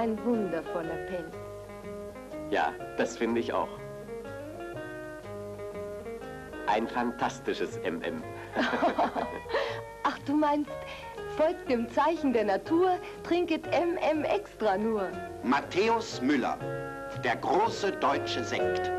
ein wundervoller Pelz. Ja, das finde ich auch. Ein fantastisches MM. Ach, du meinst, folgt dem Zeichen der Natur, trinket MM extra nur. Matthäus Müller, der große deutsche Sekt.